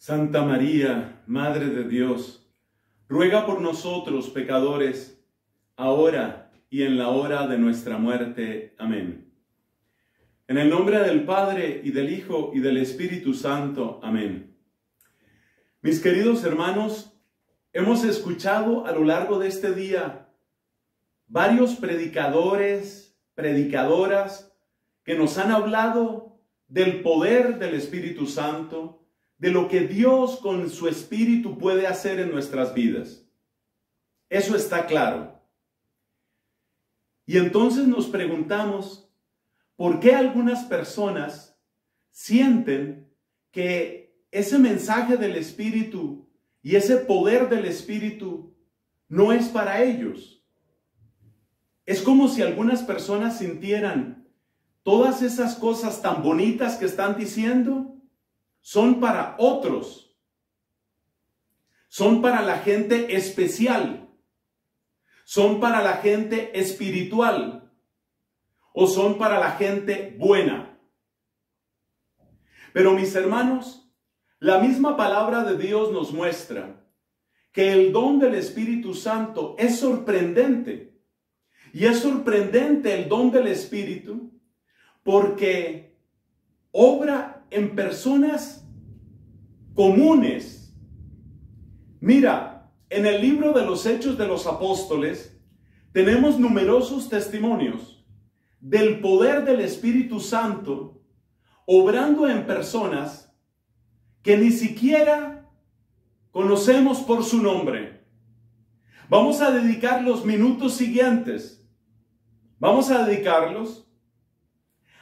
Santa María, Madre de Dios, ruega por nosotros pecadores, ahora y en la hora de nuestra muerte. Amén. En el nombre del Padre y del Hijo y del Espíritu Santo. Amén. Mis queridos hermanos, hemos escuchado a lo largo de este día varios predicadores, predicadoras, que nos han hablado del poder del Espíritu Santo, de lo que Dios con su Espíritu puede hacer en nuestras vidas. Eso está claro. Y entonces nos preguntamos, ¿por qué algunas personas sienten que ese mensaje del Espíritu y ese poder del Espíritu no es para ellos? Es como si algunas personas sintieran todas esas cosas tan bonitas que están diciendo son para otros. Son para la gente especial. Son para la gente espiritual. O son para la gente buena. Pero mis hermanos, la misma palabra de Dios nos muestra que el don del Espíritu Santo es sorprendente. Y es sorprendente el don del Espíritu porque obra en personas comunes. Mira, en el libro de los Hechos de los Apóstoles tenemos numerosos testimonios del poder del Espíritu Santo obrando en personas que ni siquiera conocemos por su nombre. Vamos a dedicar los minutos siguientes, vamos a dedicarlos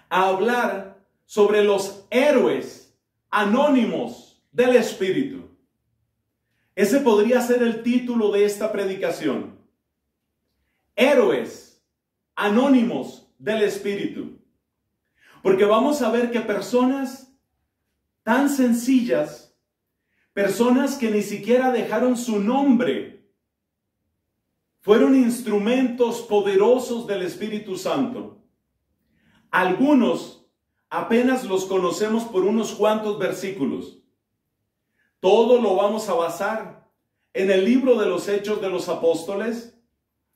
a hablar sobre los héroes anónimos del Espíritu. Ese podría ser el título de esta predicación. Héroes anónimos del Espíritu. Porque vamos a ver que personas tan sencillas, personas que ni siquiera dejaron su nombre, fueron instrumentos poderosos del Espíritu Santo. Algunos apenas los conocemos por unos cuantos versículos. Todo lo vamos a basar en el libro de los Hechos de los Apóstoles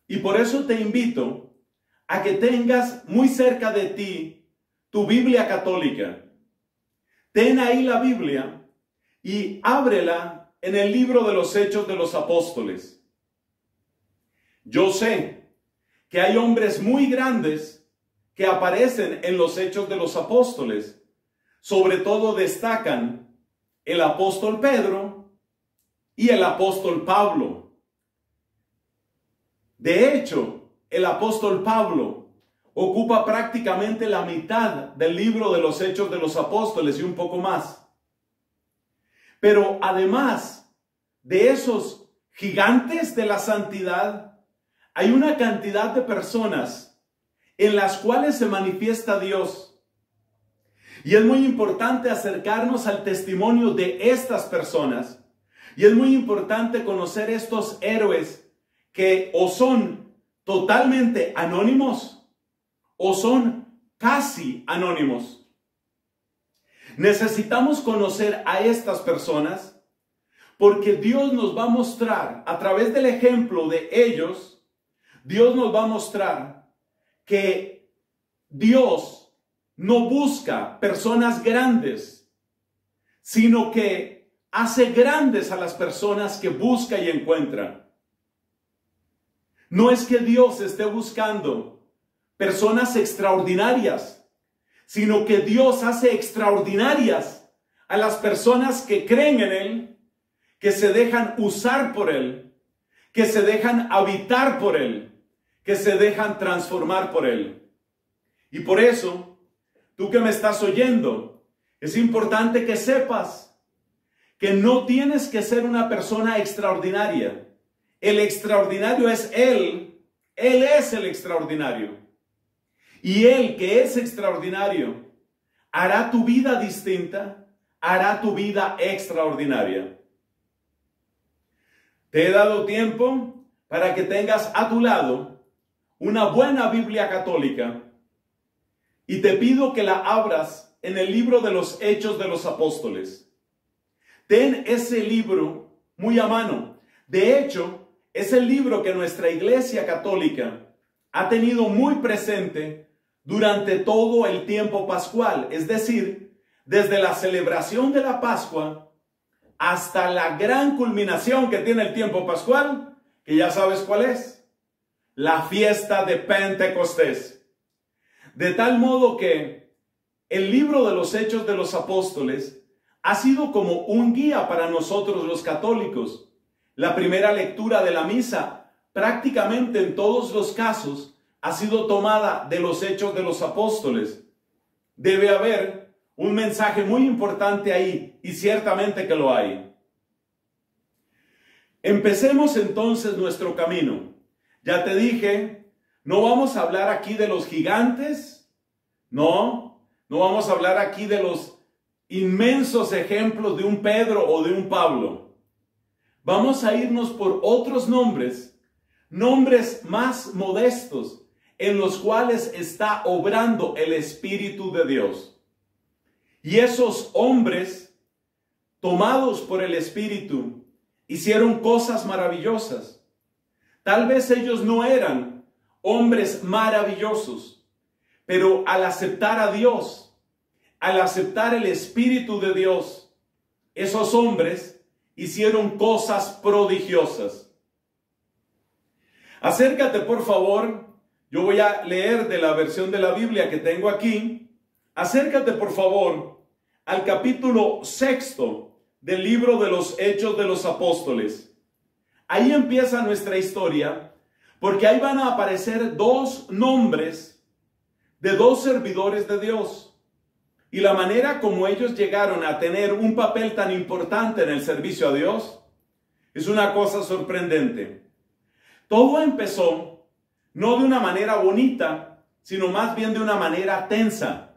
y por eso te invito a que tengas muy cerca de ti tu Biblia católica. Ten ahí la Biblia y ábrela en el libro de los Hechos de los Apóstoles. Yo sé que hay hombres muy grandes que aparecen en los hechos de los apóstoles. Sobre todo destacan el apóstol Pedro y el apóstol Pablo. De hecho, el apóstol Pablo ocupa prácticamente la mitad del libro de los hechos de los apóstoles y un poco más. Pero además de esos gigantes de la santidad, hay una cantidad de personas en las cuales se manifiesta Dios. Y es muy importante acercarnos al testimonio de estas personas. Y es muy importante conocer estos héroes que o son totalmente anónimos o son casi anónimos. Necesitamos conocer a estas personas porque Dios nos va a mostrar, a través del ejemplo de ellos, Dios nos va a mostrar que Dios no busca personas grandes, sino que hace grandes a las personas que busca y encuentra. No es que Dios esté buscando personas extraordinarias, sino que Dios hace extraordinarias a las personas que creen en Él, que se dejan usar por Él, que se dejan habitar por Él que se dejan transformar por Él. Y por eso, tú que me estás oyendo, es importante que sepas que no tienes que ser una persona extraordinaria. El extraordinario es Él. Él es el extraordinario. Y Él que es extraordinario hará tu vida distinta, hará tu vida extraordinaria. Te he dado tiempo para que tengas a tu lado una buena Biblia católica y te pido que la abras en el libro de los Hechos de los Apóstoles. ten ese libro muy a mano. De hecho, es el libro que nuestra iglesia católica ha tenido muy presente durante todo el tiempo pascual, es decir, desde la celebración de la Pascua hasta la gran culminación que tiene el tiempo pascual, que ya sabes cuál es, la fiesta de Pentecostés. De tal modo que el libro de los Hechos de los Apóstoles ha sido como un guía para nosotros los católicos. La primera lectura de la misa, prácticamente en todos los casos, ha sido tomada de los Hechos de los Apóstoles. Debe haber un mensaje muy importante ahí, y ciertamente que lo hay. Empecemos entonces nuestro camino. Ya te dije, no vamos a hablar aquí de los gigantes, no, no vamos a hablar aquí de los inmensos ejemplos de un Pedro o de un Pablo. Vamos a irnos por otros nombres, nombres más modestos, en los cuales está obrando el Espíritu de Dios. Y esos hombres, tomados por el Espíritu, hicieron cosas maravillosas. Tal vez ellos no eran hombres maravillosos, pero al aceptar a Dios, al aceptar el Espíritu de Dios, esos hombres hicieron cosas prodigiosas. Acércate, por favor. Yo voy a leer de la versión de la Biblia que tengo aquí. Acércate, por favor, al capítulo sexto del libro de los Hechos de los Apóstoles. Ahí empieza nuestra historia, porque ahí van a aparecer dos nombres de dos servidores de Dios. Y la manera como ellos llegaron a tener un papel tan importante en el servicio a Dios es una cosa sorprendente. Todo empezó no de una manera bonita, sino más bien de una manera tensa.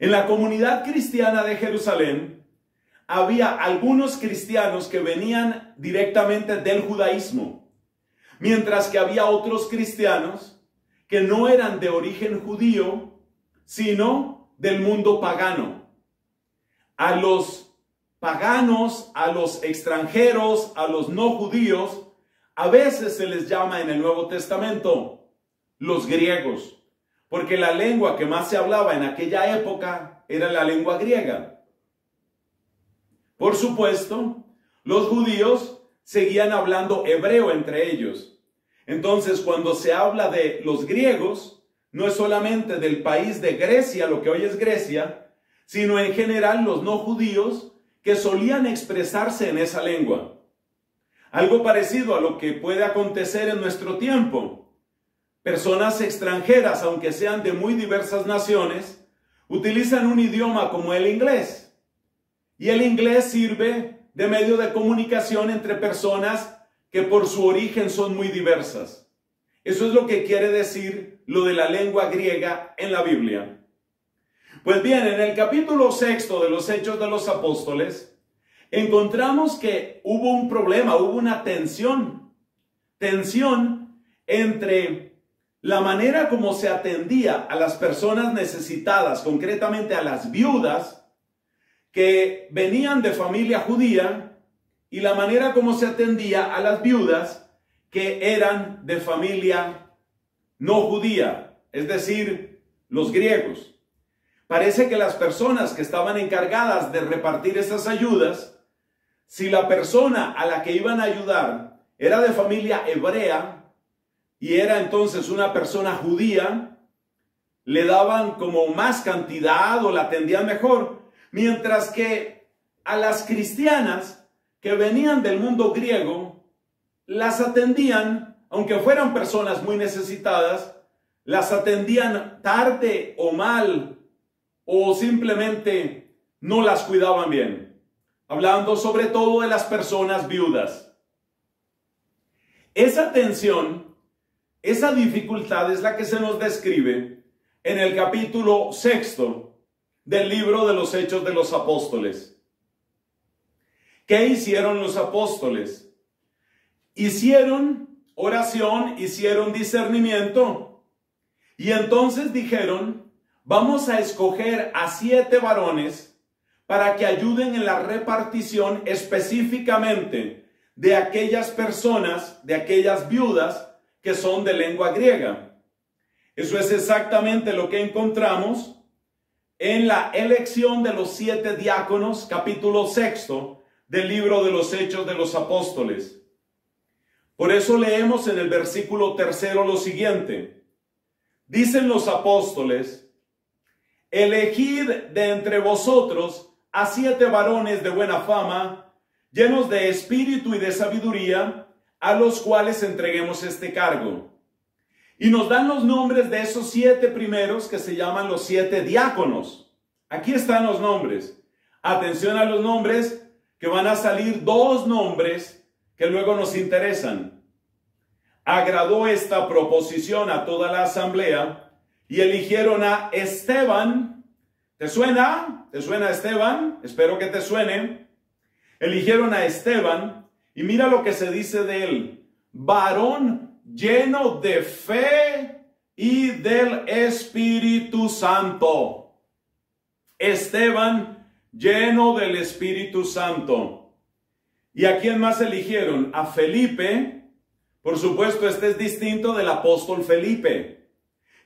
En la comunidad cristiana de Jerusalén, había algunos cristianos que venían directamente del judaísmo, mientras que había otros cristianos que no eran de origen judío, sino del mundo pagano. A los paganos, a los extranjeros, a los no judíos, a veces se les llama en el Nuevo Testamento los griegos, porque la lengua que más se hablaba en aquella época era la lengua griega. Por supuesto, los judíos seguían hablando hebreo entre ellos. Entonces, cuando se habla de los griegos, no es solamente del país de Grecia, lo que hoy es Grecia, sino en general los no judíos que solían expresarse en esa lengua. Algo parecido a lo que puede acontecer en nuestro tiempo. Personas extranjeras, aunque sean de muy diversas naciones, utilizan un idioma como el inglés y el inglés sirve de medio de comunicación entre personas que por su origen son muy diversas. Eso es lo que quiere decir lo de la lengua griega en la Biblia. Pues bien, en el capítulo sexto de los Hechos de los Apóstoles, encontramos que hubo un problema, hubo una tensión, tensión entre la manera como se atendía a las personas necesitadas, concretamente a las viudas, que venían de familia judía y la manera como se atendía a las viudas que eran de familia no judía, es decir, los griegos. Parece que las personas que estaban encargadas de repartir esas ayudas, si la persona a la que iban a ayudar era de familia hebrea y era entonces una persona judía, le daban como más cantidad o la atendían mejor. Mientras que a las cristianas que venían del mundo griego, las atendían, aunque fueran personas muy necesitadas, las atendían tarde o mal o simplemente no las cuidaban bien. Hablando sobre todo de las personas viudas. Esa tensión, esa dificultad es la que se nos describe en el capítulo sexto del libro de los Hechos de los Apóstoles. ¿Qué hicieron los apóstoles? Hicieron oración, hicieron discernimiento. Y entonces dijeron, vamos a escoger a siete varones para que ayuden en la repartición específicamente de aquellas personas, de aquellas viudas que son de lengua griega. Eso es exactamente lo que encontramos en la elección de los siete diáconos, capítulo sexto del libro de los Hechos de los Apóstoles. Por eso leemos en el versículo tercero lo siguiente. Dicen los apóstoles, elegid de entre vosotros a siete varones de buena fama, llenos de espíritu y de sabiduría, a los cuales entreguemos este cargo. Y nos dan los nombres de esos siete primeros que se llaman los siete diáconos. Aquí están los nombres. Atención a los nombres, que van a salir dos nombres que luego nos interesan. Agradó esta proposición a toda la asamblea y eligieron a Esteban. ¿Te suena? ¿Te suena Esteban? Espero que te suene. Eligieron a Esteban y mira lo que se dice de él. Varón lleno de fe y del Espíritu Santo. Esteban lleno del Espíritu Santo. ¿Y a quién más eligieron? A Felipe. Por supuesto, este es distinto del apóstol Felipe.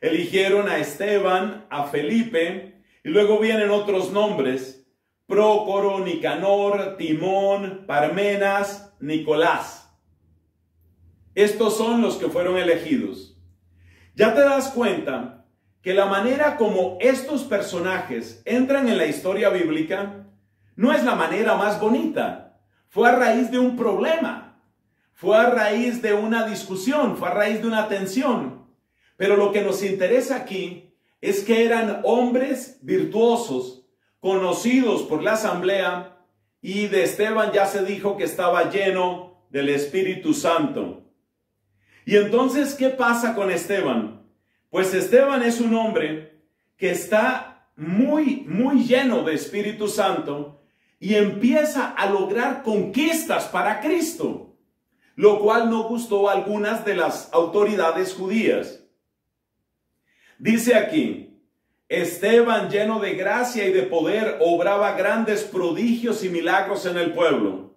Eligieron a Esteban, a Felipe, y luego vienen otros nombres. Prócoro, Nicanor, Timón, Parmenas, Nicolás. Estos son los que fueron elegidos. Ya te das cuenta que la manera como estos personajes entran en la historia bíblica no es la manera más bonita. Fue a raíz de un problema, fue a raíz de una discusión, fue a raíz de una tensión. Pero lo que nos interesa aquí es que eran hombres virtuosos conocidos por la asamblea, y de Esteban ya se dijo que estaba lleno del Espíritu Santo. Y entonces, ¿qué pasa con Esteban? Pues Esteban es un hombre que está muy, muy lleno de Espíritu Santo y empieza a lograr conquistas para Cristo, lo cual no gustó a algunas de las autoridades judías. Dice aquí, Esteban, lleno de gracia y de poder, obraba grandes prodigios y milagros en el pueblo.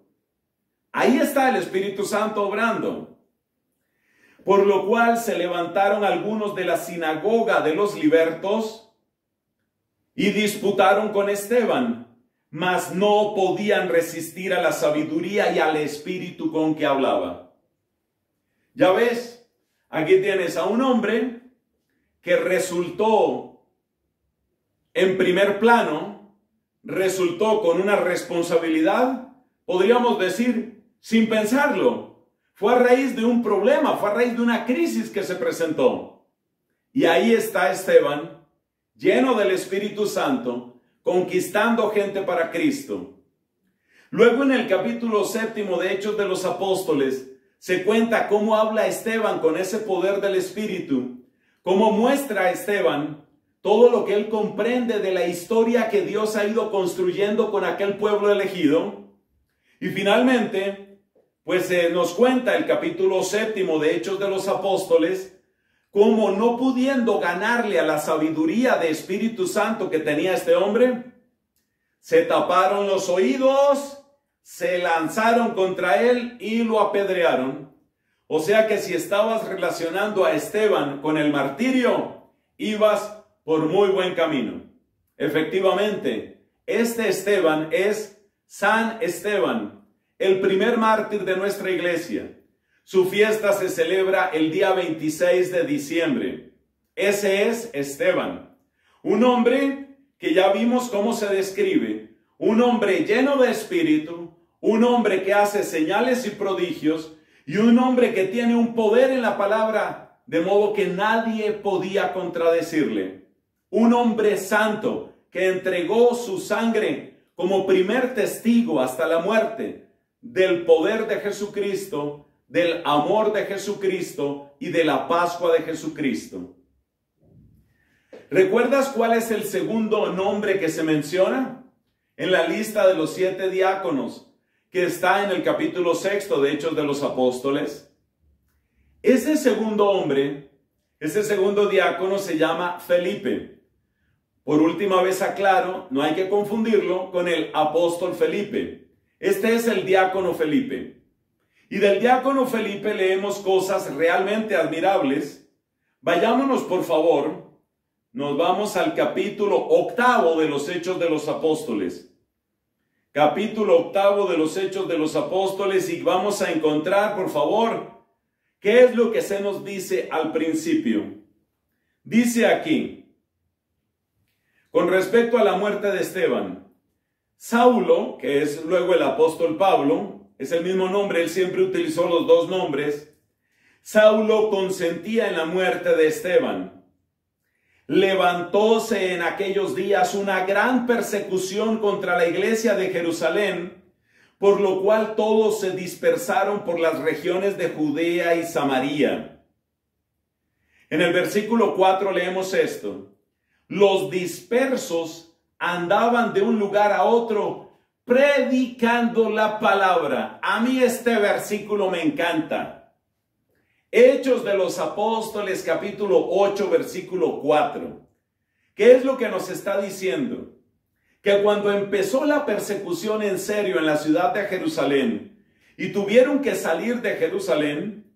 Ahí está el Espíritu Santo obrando. Por lo cual se levantaron algunos de la sinagoga de los libertos y disputaron con Esteban, mas no podían resistir a la sabiduría y al espíritu con que hablaba. Ya ves, aquí tienes a un hombre que resultó en primer plano resultó con una responsabilidad, podríamos decir, sin pensarlo. Fue a raíz de un problema, fue a raíz de una crisis que se presentó. Y ahí está Esteban, lleno del Espíritu Santo, conquistando gente para Cristo. Luego en el capítulo séptimo de Hechos de los Apóstoles se cuenta cómo habla Esteban con ese poder del Espíritu, cómo muestra a Esteban todo lo que él comprende de la historia que Dios ha ido construyendo con aquel pueblo elegido. Y finalmente, pues nos cuenta el capítulo séptimo de Hechos de los Apóstoles, como no pudiendo ganarle a la sabiduría de Espíritu Santo que tenía este hombre, se taparon los oídos, se lanzaron contra él y lo apedrearon. O sea que si estabas relacionando a Esteban con el martirio, ibas por muy buen camino. Efectivamente, este Esteban es San Esteban, el primer mártir de nuestra iglesia. Su fiesta se celebra el día 26 de diciembre. Ese es Esteban, un hombre que ya vimos cómo se describe, un hombre lleno de espíritu, un hombre que hace señales y prodigios y un hombre que tiene un poder en la palabra, de modo que nadie podía contradecirle un hombre santo que entregó su sangre como primer testigo hasta la muerte del poder de Jesucristo, del amor de Jesucristo y de la Pascua de Jesucristo. ¿Recuerdas cuál es el segundo nombre que se menciona en la lista de los siete diáconos que está en el capítulo sexto de Hechos de los Apóstoles? Ese segundo hombre, ese segundo diácono se llama Felipe. Por última vez aclaro, no hay que confundirlo con el apóstol Felipe. Este es el diácono Felipe. Y del diácono Felipe leemos cosas realmente admirables. Vayámonos, por favor, nos vamos al capítulo octavo de los Hechos de los Apóstoles. Capítulo octavo de los Hechos de los Apóstoles y vamos a encontrar, por favor, qué es lo que se nos dice al principio. Dice aquí, con respecto a la muerte de Esteban, Saulo, que es luego el apóstol Pablo, es el mismo nombre, él siempre utilizó los dos nombres, Saulo consentía en la muerte de Esteban levantóse en aquellos días una gran persecución contra la iglesia de Jerusalén, por lo cual todos se dispersaron por las regiones de Judea y Samaria. En el versículo 4 leemos esto. Los dispersos andaban de un lugar a otro predicando la palabra. A mí este versículo me encanta. Hechos de los Apóstoles capítulo 8 versículo 4. ¿Qué es lo que nos está diciendo? Que cuando empezó la persecución en serio en la ciudad de Jerusalén y tuvieron que salir de Jerusalén,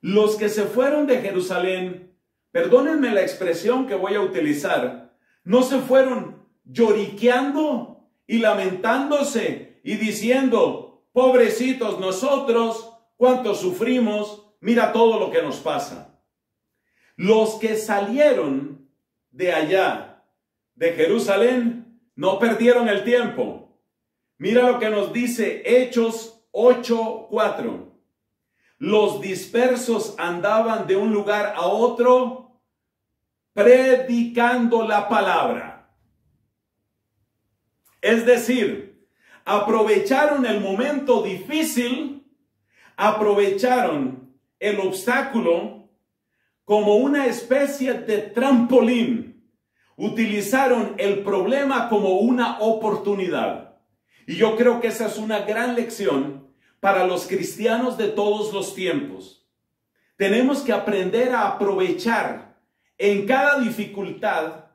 los que se fueron de Jerusalén, perdónenme la expresión que voy a utilizar, no se fueron lloriqueando y lamentándose y diciendo, pobrecitos nosotros, cuánto sufrimos, mira todo lo que nos pasa. Los que salieron de allá, de Jerusalén, no perdieron el tiempo. Mira lo que nos dice Hechos 8:4. Los dispersos andaban de un lugar a otro predicando la palabra. Es decir, aprovecharon el momento difícil, aprovecharon el obstáculo como una especie de trampolín. Utilizaron el problema como una oportunidad. Y yo creo que esa es una gran lección para los cristianos de todos los tiempos. Tenemos que aprender a aprovechar en cada dificultad,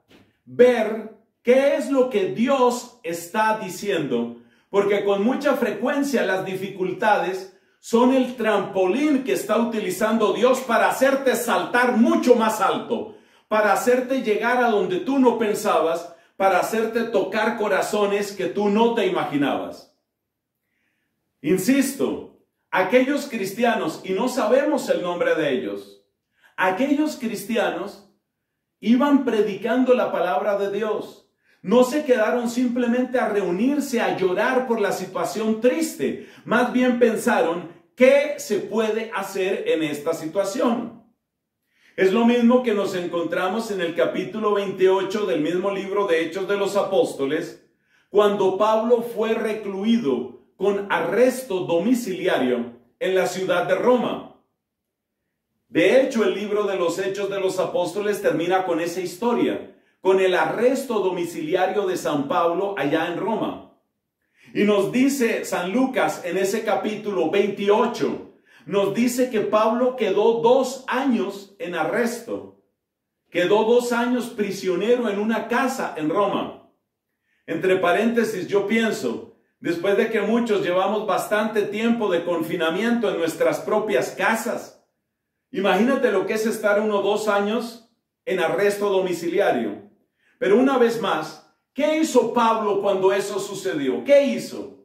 ver qué es lo que Dios está diciendo, porque con mucha frecuencia las dificultades son el trampolín que está utilizando Dios para hacerte saltar mucho más alto, para hacerte llegar a donde tú no pensabas, para hacerte tocar corazones que tú no te imaginabas. Insisto, aquellos cristianos, y no sabemos el nombre de ellos, aquellos cristianos iban predicando la palabra de Dios. No se quedaron simplemente a reunirse, a llorar por la situación triste. Más bien pensaron, ¿Qué se puede hacer en esta situación? Es lo mismo que nos encontramos en el capítulo 28 del mismo libro de Hechos de los Apóstoles, cuando Pablo fue recluido con arresto domiciliario en la ciudad de Roma. De hecho, el libro de los Hechos de los Apóstoles termina con esa historia, con el arresto domiciliario de San Pablo allá en Roma. Y nos dice San Lucas en ese capítulo 28, nos dice que Pablo quedó dos años en arresto, quedó dos años prisionero en una casa en Roma. Entre paréntesis, yo pienso, después de que muchos llevamos bastante tiempo de confinamiento en nuestras propias casas, imagínate lo que es estar uno dos años en arresto domiciliario. Pero una vez más, ¿Qué hizo Pablo cuando eso sucedió? ¿Qué hizo?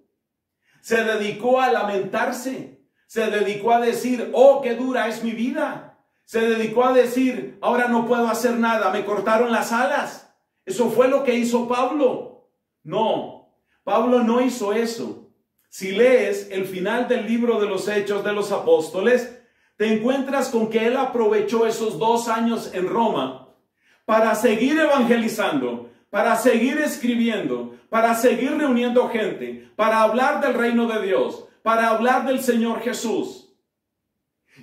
Se dedicó a lamentarse. Se dedicó a decir, oh, qué dura es mi vida. Se dedicó a decir, ahora no puedo hacer nada, me cortaron las alas. Eso fue lo que hizo Pablo. No, Pablo no hizo eso. Si lees el final del libro de los Hechos de los Apóstoles, te encuentras con que él aprovechó esos dos años en Roma para seguir evangelizando, para seguir escribiendo, para seguir reuniendo gente, para hablar del reino de Dios, para hablar del Señor Jesús.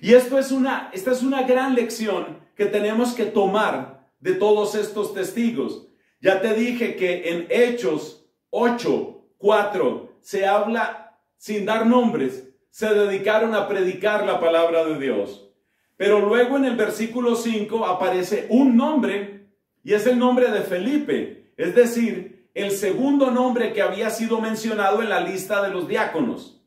Y esto es una, esta es una gran lección que tenemos que tomar de todos estos testigos. Ya te dije que en Hechos 8, 4 se habla sin dar nombres, se dedicaron a predicar la palabra de Dios. Pero luego en el versículo 5 aparece un nombre y es el nombre de Felipe, es decir, el segundo nombre que había sido mencionado en la lista de los diáconos.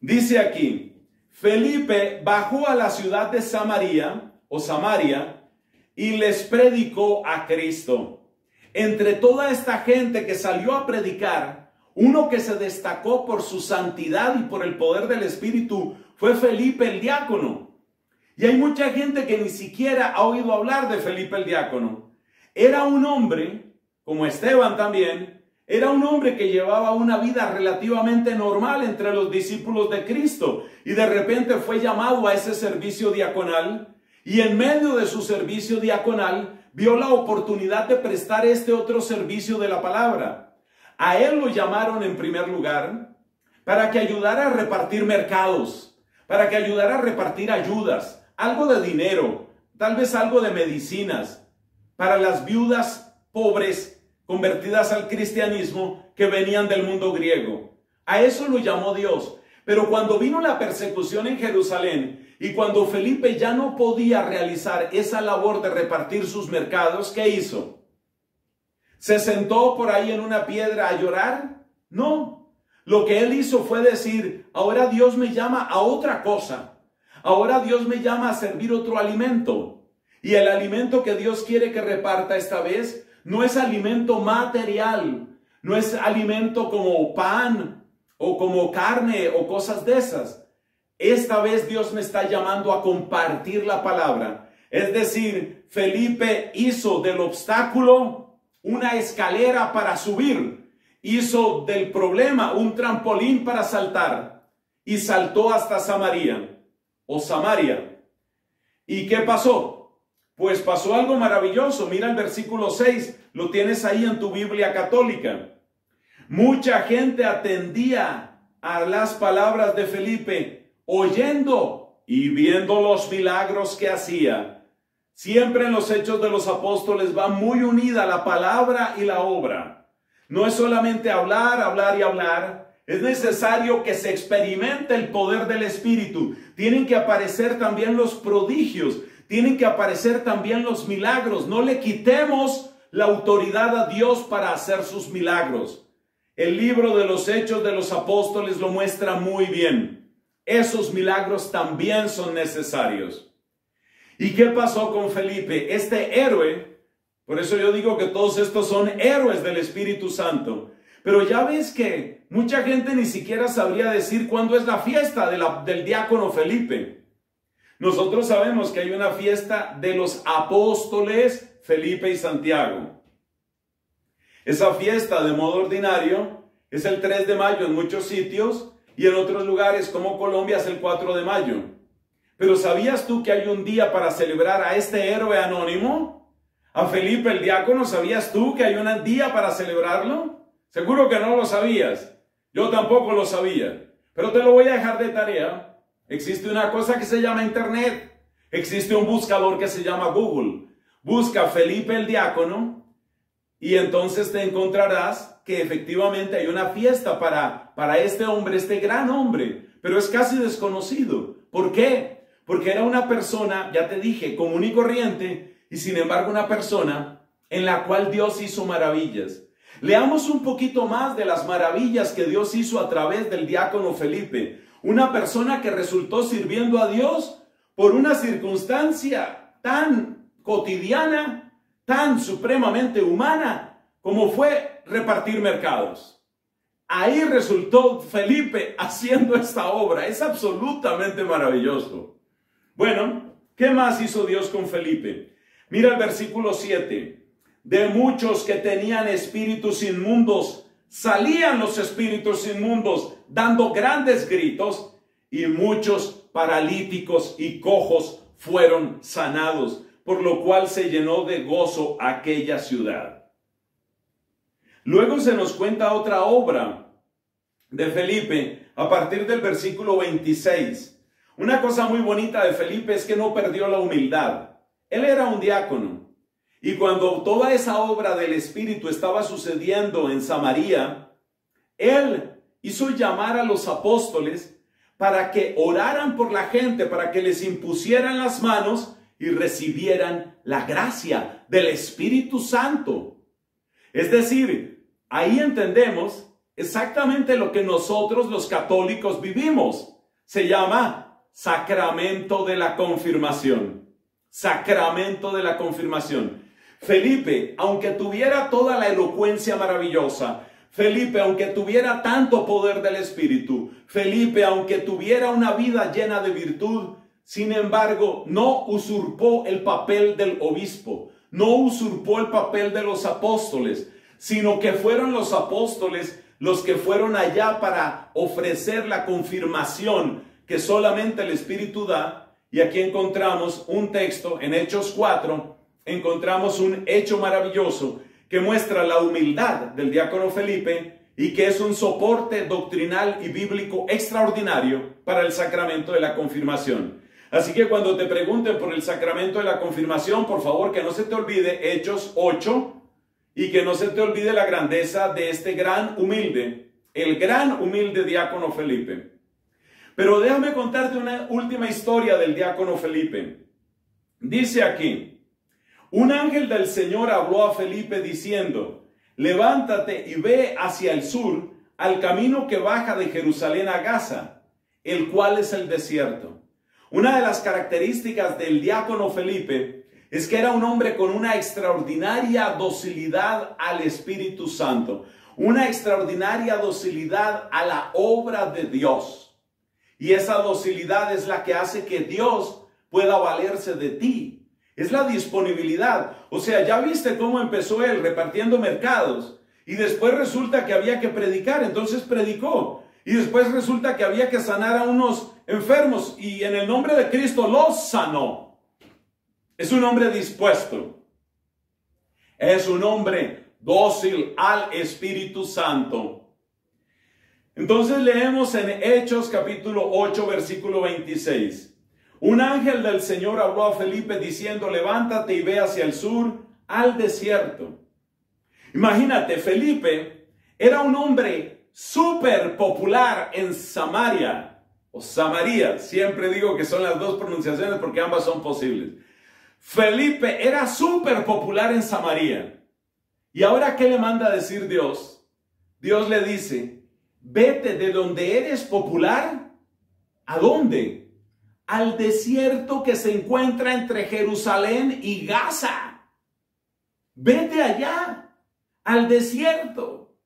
Dice aquí, Felipe bajó a la ciudad de Samaria o Samaria y les predicó a Cristo. Entre toda esta gente que salió a predicar, uno que se destacó por su santidad y por el poder del Espíritu fue Felipe el diácono. Y hay mucha gente que ni siquiera ha oído hablar de Felipe el diácono. Era un hombre, como Esteban también, era un hombre que llevaba una vida relativamente normal entre los discípulos de Cristo y de repente fue llamado a ese servicio diaconal y en medio de su servicio diaconal vio la oportunidad de prestar este otro servicio de la palabra. A él lo llamaron en primer lugar para que ayudara a repartir mercados, para que ayudara a repartir ayudas, algo de dinero, tal vez algo de medicinas, para las viudas pobres convertidas al cristianismo que venían del mundo griego. A eso lo llamó Dios. Pero cuando vino la persecución en Jerusalén y cuando Felipe ya no podía realizar esa labor de repartir sus mercados, ¿qué hizo? ¿Se sentó por ahí en una piedra a llorar? No. Lo que él hizo fue decir, ahora Dios me llama a otra cosa. Ahora Dios me llama a servir otro alimento. Y el alimento que Dios quiere que reparta esta vez no es alimento material, no es alimento como pan o como carne o cosas de esas. Esta vez Dios me está llamando a compartir la palabra. Es decir, Felipe hizo del obstáculo una escalera para subir. Hizo del problema un trampolín para saltar. Y saltó hasta Samaria o Samaria. ¿Y qué pasó? Pues pasó algo maravilloso. Mira el versículo 6. Lo tienes ahí en tu Biblia católica. Mucha gente atendía a las palabras de Felipe oyendo y viendo los milagros que hacía. Siempre en los hechos de los apóstoles va muy unida la palabra y la obra. No es solamente hablar, hablar y hablar. Es necesario que se experimente el poder del Espíritu. Tienen que aparecer también los prodigios. Tienen que aparecer también los milagros. No le quitemos la autoridad a Dios para hacer sus milagros. El libro de los hechos de los apóstoles lo muestra muy bien esos milagros también son necesarios. ¿Y qué pasó con Felipe? Este héroe, por eso yo digo que todos estos son héroes del Espíritu Santo. Pero ya ves que mucha gente ni siquiera sabría decir cuándo es la fiesta del diácono Felipe. Nosotros sabemos que hay una fiesta de los apóstoles Felipe y Santiago. Esa fiesta de modo ordinario es el 3 de mayo en muchos sitios y en otros lugares como Colombia es el 4 de mayo. Pero ¿sabías tú que hay un día para celebrar a este héroe anónimo? A Felipe el diácono, ¿sabías tú que hay un día para celebrarlo? Seguro que no lo sabías. Yo tampoco lo sabía. Pero te lo voy a dejar de tarea. Existe una cosa que se llama Internet. Existe un buscador que se llama Google. Busca Felipe el diácono y entonces te encontrarás que efectivamente hay una fiesta para, para este hombre, este gran hombre, pero es casi desconocido. ¿Por qué? Porque era una persona, ya te dije, común y corriente, y sin embargo una persona en la cual Dios hizo maravillas. Leamos un poquito más de las maravillas que Dios hizo a través del diácono Felipe, una persona que resultó sirviendo a Dios por una circunstancia tan cotidiana tan supremamente humana como fue repartir mercados. Ahí resultó Felipe haciendo esta obra. Es absolutamente maravilloso. Bueno, ¿qué más hizo Dios con Felipe? Mira el versículo 7. De muchos que tenían espíritus inmundos, salían los espíritus inmundos dando grandes gritos y muchos paralíticos y cojos fueron sanados por lo cual se llenó de gozo aquella ciudad. Luego se nos cuenta otra obra de Felipe a partir del versículo 26. Una cosa muy bonita de Felipe es que no perdió la humildad. Él era un diácono. Y cuando toda esa obra del Espíritu estaba sucediendo en Samaria, él hizo llamar a los apóstoles para que oraran por la gente, para que les impusieran las manos y recibieran la gracia del Espíritu Santo. Es decir, ahí entendemos exactamente lo que nosotros los católicos vivimos. Se llama sacramento de la confirmación. Sacramento de la confirmación. Felipe, aunque tuviera toda la elocuencia maravillosa, Felipe, aunque tuviera tanto poder del Espíritu, Felipe, aunque tuviera una vida llena de virtud, sin embargo, no usurpó el papel del obispo, no usurpó el papel de los apóstoles, sino que fueron los apóstoles los que fueron allá para ofrecer la confirmación que solamente el Espíritu da. Y aquí encontramos un texto en Hechos 4, encontramos un hecho maravilloso que muestra la humildad del diácono Felipe y que es un soporte doctrinal y bíblico extraordinario para el sacramento de la confirmación. Así que cuando te pregunten por el sacramento de la confirmación, por favor que no se te olvide Hechos 8 y que no se te olvide la grandeza de este gran humilde, el gran humilde diácono Felipe. Pero déjame contarte una última historia del diácono Felipe. Dice aquí, un ángel del Señor habló a Felipe diciendo, levántate y ve hacia el sur, al camino que baja de Jerusalén a Gaza, el cual es el desierto. Una de las características del diácono Felipe es que era un hombre con una extraordinaria docilidad al Espíritu Santo, una extraordinaria docilidad a la obra de Dios. Y esa docilidad es la que hace que Dios pueda valerse de ti es la disponibilidad. O sea, ya viste cómo empezó él repartiendo mercados y después resulta que había que predicar, entonces predicó. Y después resulta que había que sanar a unos enfermos y en el nombre de Cristo los sanó. Es un hombre dispuesto. Es un hombre dócil al Espíritu Santo. Entonces leemos en Hechos capítulo 8 versículo 26. Un ángel del Señor habló a Felipe diciendo, levántate y ve hacia el sur, al desierto. Imagínate, Felipe era un hombre súper popular en Samaria, o Samaria, siempre digo que son las dos pronunciaciones porque ambas son posibles. Felipe era súper popular en Samaria. ¿Y ahora qué le manda a decir Dios? Dios le dice, vete de donde eres popular, ¿a dónde? al desierto que se encuentra entre Jerusalén y Gaza. Vete allá, al desierto.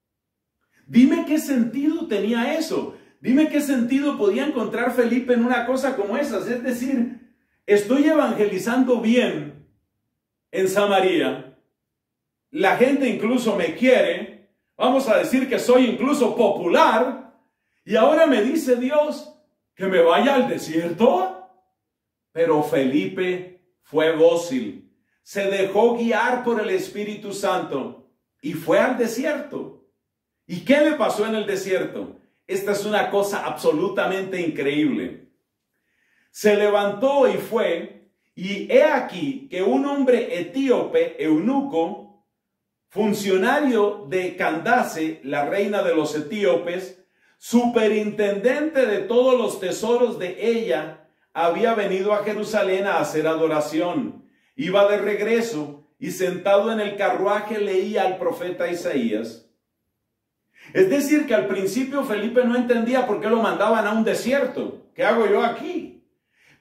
Dime qué sentido tenía eso. Dime qué sentido podía encontrar Felipe en una cosa como esa. Es decir, estoy evangelizando bien en Samaria. La gente incluso me quiere. Vamos a decir que soy incluso popular. Y ahora me dice Dios, que me vaya al desierto. Pero Felipe fue dócil, se dejó guiar por el Espíritu Santo y fue al desierto. ¿Y qué le pasó en el desierto? Esta es una cosa absolutamente increíble. Se levantó y fue, y he aquí que un hombre etíope, eunuco, funcionario de Candace, la reina de los etíopes, superintendente de todos los tesoros de ella, había venido a Jerusalén a hacer adoración. Iba de regreso y sentado en el carruaje leía al profeta Isaías. Es decir, que al principio Felipe no entendía por qué lo mandaban a un desierto. ¿Qué hago yo aquí?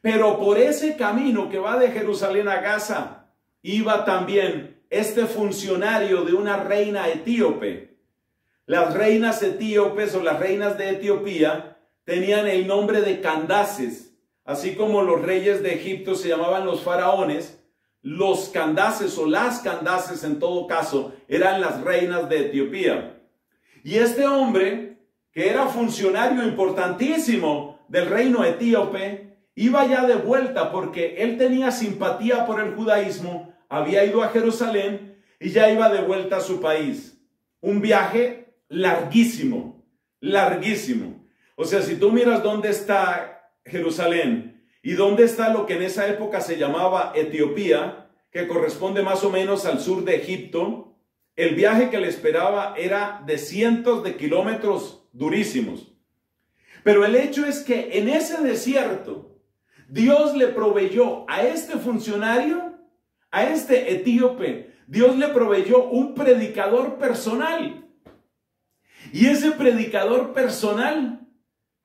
Pero por ese camino que va de Jerusalén a Gaza, iba también este funcionario de una reina etíope, las reinas etíopes o las reinas de Etiopía tenían el nombre de Candaces, así como los reyes de Egipto se llamaban los faraones, los Candaces o las Candaces en todo caso eran las reinas de Etiopía. Y este hombre, que era funcionario importantísimo del reino etíope, iba ya de vuelta porque él tenía simpatía por el judaísmo, había ido a Jerusalén y ya iba de vuelta a su país. Un viaje larguísimo, larguísimo. O sea, si tú miras dónde está Jerusalén y dónde está lo que en esa época se llamaba Etiopía, que corresponde más o menos al sur de Egipto, el viaje que le esperaba era de cientos de kilómetros durísimos. Pero el hecho es que en ese desierto, Dios le proveyó a este funcionario, a este etíope, Dios le proveyó un predicador personal. Y ese predicador personal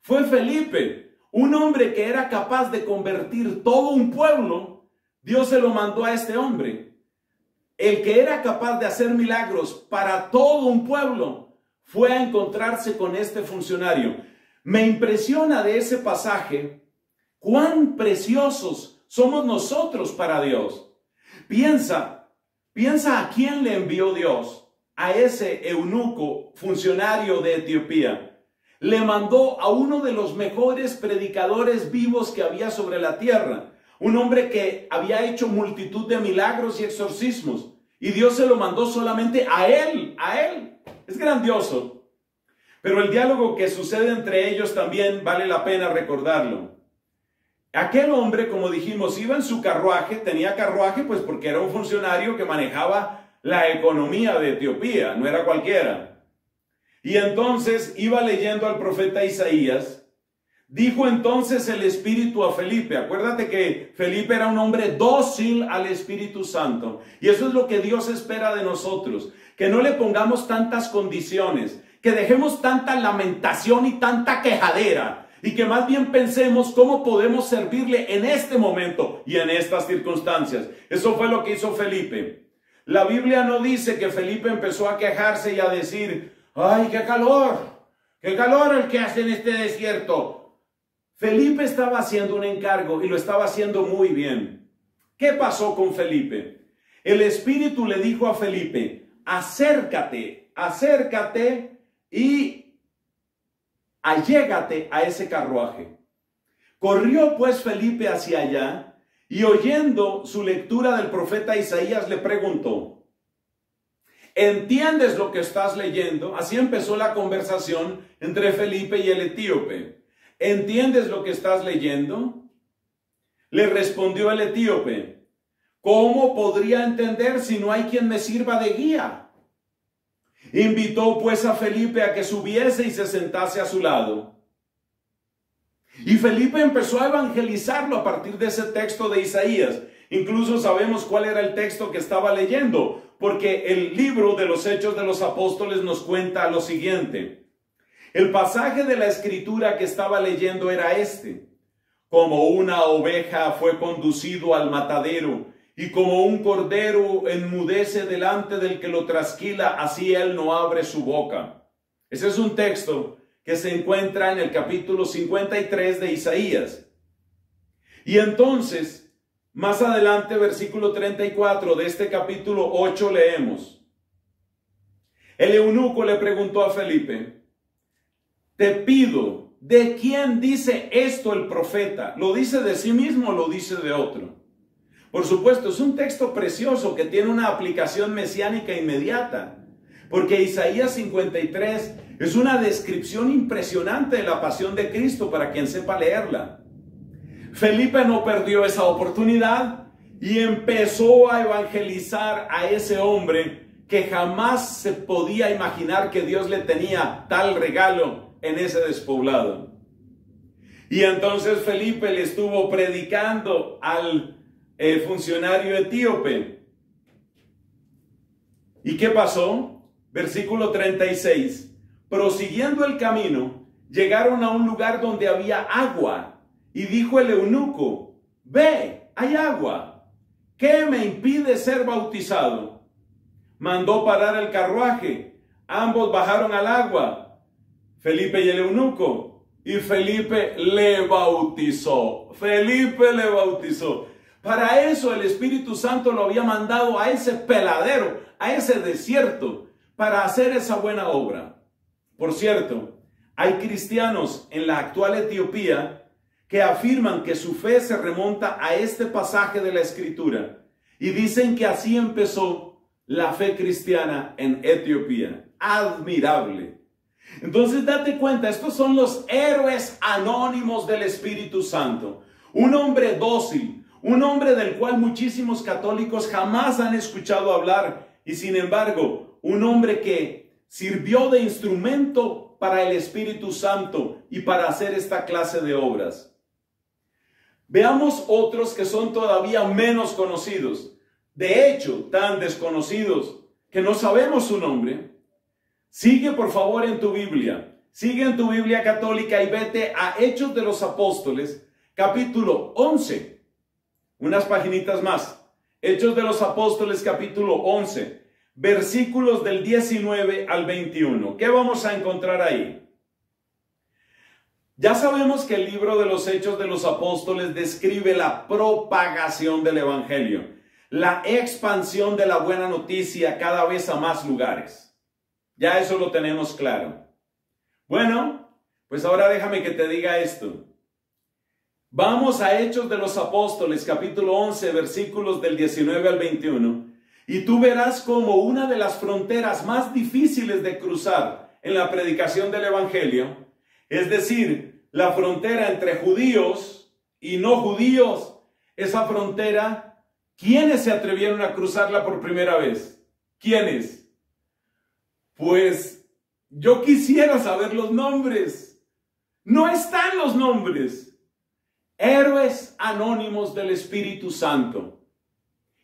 fue Felipe, un hombre que era capaz de convertir todo un pueblo. Dios se lo mandó a este hombre. El que era capaz de hacer milagros para todo un pueblo fue a encontrarse con este funcionario. Me impresiona de ese pasaje cuán preciosos somos nosotros para Dios. Piensa, piensa a quién le envió Dios, a ese eunuco funcionario de Etiopía. Le mandó a uno de los mejores predicadores vivos que había sobre la tierra, un hombre que había hecho multitud de milagros y exorcismos, y Dios se lo mandó solamente a él, a él. Es grandioso. Pero el diálogo que sucede entre ellos también vale la pena recordarlo. Aquel hombre, como dijimos, iba en su carruaje, tenía carruaje pues porque era un funcionario que manejaba la economía de Etiopía, no era cualquiera. Y entonces iba leyendo al profeta Isaías. Dijo entonces el Espíritu a Felipe, acuérdate que Felipe era un hombre dócil al Espíritu Santo. Y eso es lo que Dios espera de nosotros, que no le pongamos tantas condiciones, que dejemos tanta lamentación y tanta quejadera, y que más bien pensemos cómo podemos servirle en este momento y en estas circunstancias. Eso fue lo que hizo Felipe. La Biblia no dice que Felipe empezó a quejarse y a decir, ay, qué calor, qué calor el que hace en este desierto. Felipe estaba haciendo un encargo y lo estaba haciendo muy bien. ¿Qué pasó con Felipe? El Espíritu le dijo a Felipe, acércate, acércate y allégate a ese carruaje. Corrió pues Felipe hacia allá y oyendo su lectura del profeta Isaías le preguntó, ¿entiendes lo que estás leyendo? Así empezó la conversación entre Felipe y el etíope. ¿Entiendes lo que estás leyendo? Le respondió el etíope, ¿cómo podría entender si no hay quien me sirva de guía? Invitó pues a Felipe a que subiese y se sentase a su lado. Y Felipe empezó a evangelizarlo a partir de ese texto de Isaías. Incluso sabemos cuál era el texto que estaba leyendo, porque el libro de los Hechos de los Apóstoles nos cuenta lo siguiente. El pasaje de la escritura que estaba leyendo era este. Como una oveja fue conducido al matadero y como un cordero enmudece delante del que lo trasquila, así él no abre su boca. Ese es un texto que se encuentra en el capítulo 53 de Isaías. Y entonces, más adelante, versículo 34 de este capítulo 8 leemos. El eunuco le preguntó a Felipe, te pido, ¿de quién dice esto el profeta? ¿Lo dice de sí mismo o lo dice de otro? Por supuesto, es un texto precioso que tiene una aplicación mesiánica inmediata, porque Isaías 53 es una descripción impresionante de la pasión de Cristo para quien sepa leerla. Felipe no perdió esa oportunidad y empezó a evangelizar a ese hombre que jamás se podía imaginar que Dios le tenía tal regalo en ese despoblado. Y entonces Felipe le estuvo predicando al el funcionario etíope. ¿Y qué pasó? Versículo 36. Prosiguiendo el camino, llegaron a un lugar donde había agua. Y dijo el eunuco, ve, hay agua. ¿Qué me impide ser bautizado? Mandó parar el carruaje. Ambos bajaron al agua. Felipe y el eunuco. Y Felipe le bautizó. Felipe le bautizó. Para eso el Espíritu Santo lo había mandado a ese peladero, a ese desierto, para hacer esa buena obra. Por cierto, hay cristianos en la actual Etiopía que afirman que su fe se remonta a este pasaje de la Escritura y dicen que así empezó la fe cristiana en Etiopía. Admirable. Entonces date cuenta, estos son los héroes anónimos del Espíritu Santo. Un hombre dócil, un hombre del cual muchísimos católicos jamás han escuchado hablar y sin embargo, un hombre que sirvió de instrumento para el Espíritu Santo y para hacer esta clase de obras. Veamos otros que son todavía menos conocidos. De hecho, tan desconocidos que no sabemos su nombre. Sigue por favor en tu Biblia. Sigue en tu Biblia católica y vete a Hechos de los Apóstoles, capítulo 11. Unas paginitas más. Hechos de los Apóstoles, capítulo 11, versículos del 19 al 21. ¿Qué vamos a encontrar ahí? Ya sabemos que el libro de los Hechos de los Apóstoles describe la propagación del Evangelio, la expansión de la buena noticia cada vez a más lugares. Ya eso lo tenemos claro. Bueno, pues ahora déjame que te diga esto. Vamos a Hechos de los Apóstoles, capítulo 11, versículos del 19 al 21, y tú verás como una de las fronteras más difíciles de cruzar en la predicación del Evangelio es decir, la frontera entre judíos y no judíos, esa frontera, ¿quiénes se atrevieron a cruzarla por primera vez? ¿Quiénes? Pues yo quisiera saber los nombres. No están los nombres. Héroes anónimos del Espíritu Santo.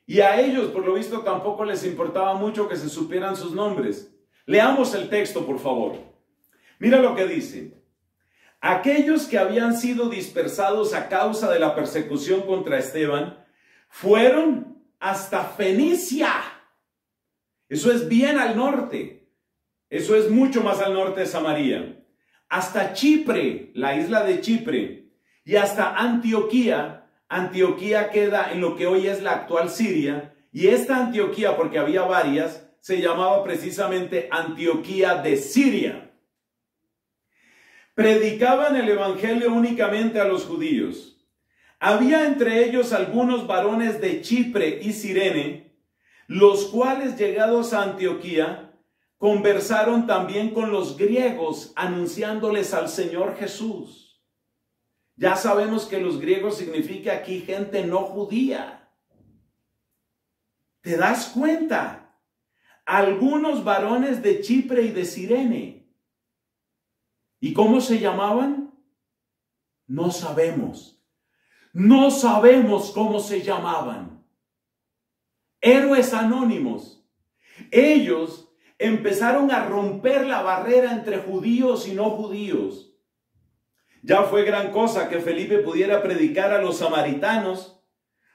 Y a ellos, por lo visto, tampoco les importaba mucho que se supieran sus nombres. Leamos el texto, por favor. Mira lo que dice. Aquellos que habían sido dispersados a causa de la persecución contra Esteban fueron hasta Fenicia. Eso es bien al norte. Eso es mucho más al norte de Samaria. Hasta Chipre, la isla de Chipre, y hasta Antioquía. Antioquía queda en lo que hoy es la actual Siria. Y esta Antioquía, porque había varias, se llamaba precisamente Antioquía de Siria predicaban el Evangelio únicamente a los judíos. Había entre ellos algunos varones de Chipre y Sirene, los cuales llegados a Antioquía, conversaron también con los griegos, anunciándoles al Señor Jesús. Ya sabemos que los griegos significa aquí gente no judía. ¿Te das cuenta? Algunos varones de Chipre y de Sirene ¿Y cómo se llamaban? No sabemos. No sabemos cómo se llamaban. Héroes anónimos. Ellos empezaron a romper la barrera entre judíos y no judíos. Ya fue gran cosa que Felipe pudiera predicar a los samaritanos,